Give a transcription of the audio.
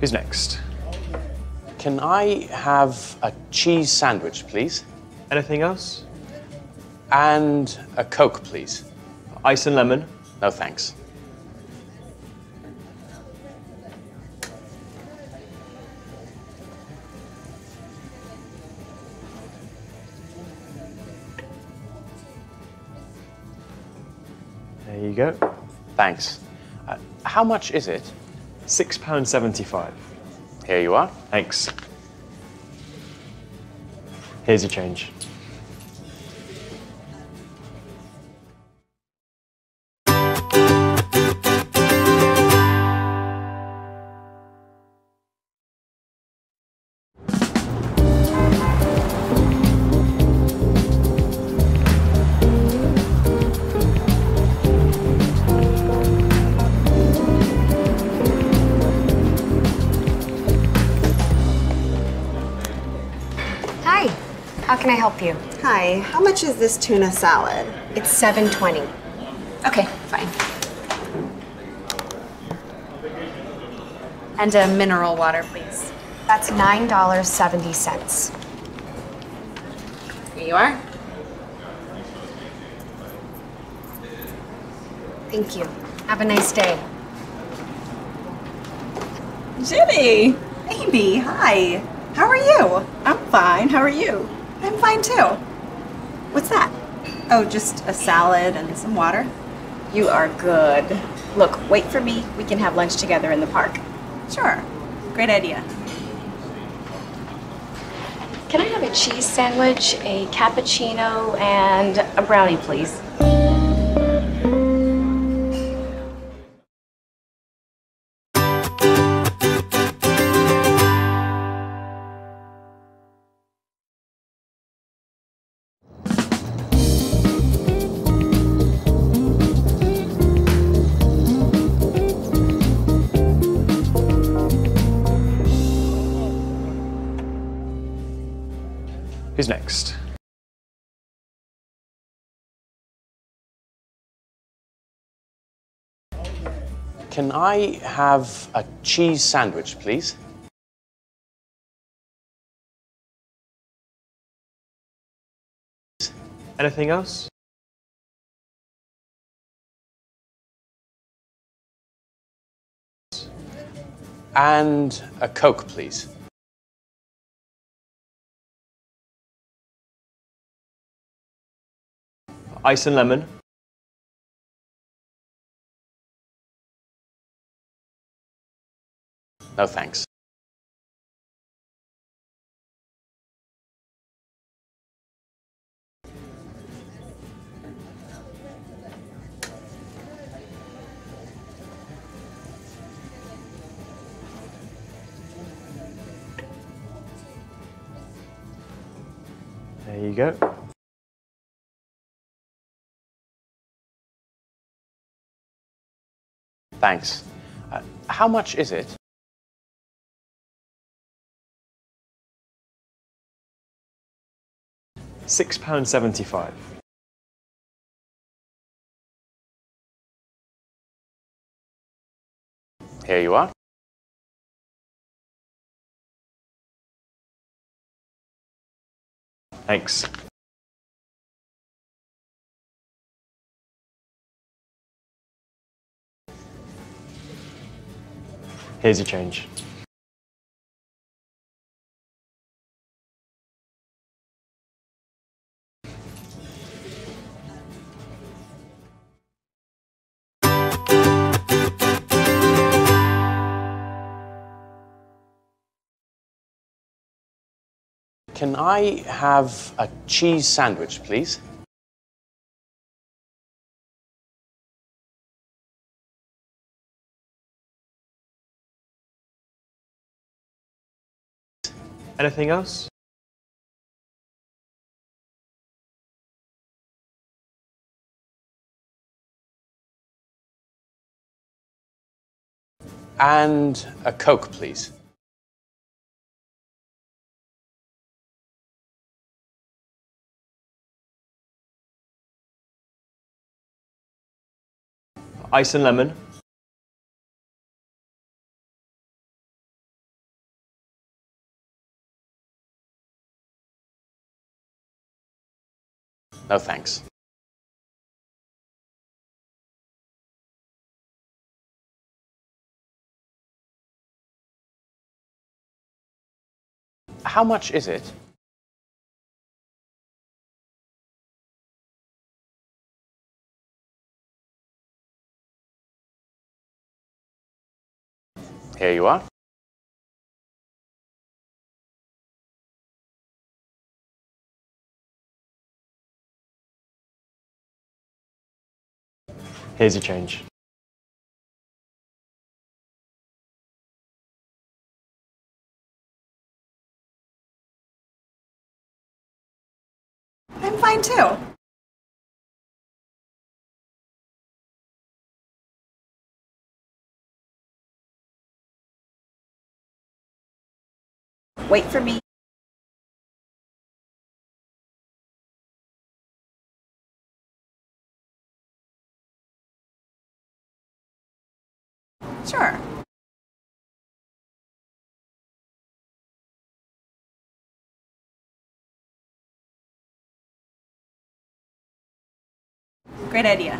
Who's next? Can I have a cheese sandwich, please? Anything else? And a Coke, please. Ice and lemon. No thanks. There you go. Thanks. Uh, how much is it? £6.75. Here you are. Thanks. Here's your change. How can I help you? Hi, how much is this tuna salad? It's 720. Okay, fine. And a mineral water, please. That's $9.70. Here you are. Thank you. Have a nice day. Jenny! Amy, hi. How are you? I'm fine. How are you? I'm fine too. What's that? Oh, just a salad and some water. You are good. Look, wait for me. We can have lunch together in the park. Sure. Great idea. Can I have a cheese sandwich, a cappuccino, and a brownie, please? Who's next? Can I have a cheese sandwich, please? Anything else? And a Coke, please. Ice and lemon. No thanks. There you go. Thanks. Uh, how much is it? £6.75. Here you are. Thanks. Here's your change. Can I have a cheese sandwich, please? Anything else? And a Coke, please. Ice and lemon. No thanks. How much is it? Here you are. Here's your change. I'm fine too. Wait for me. Sure. Great idea.